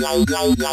Go, go, go.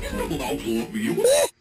你不能把我给。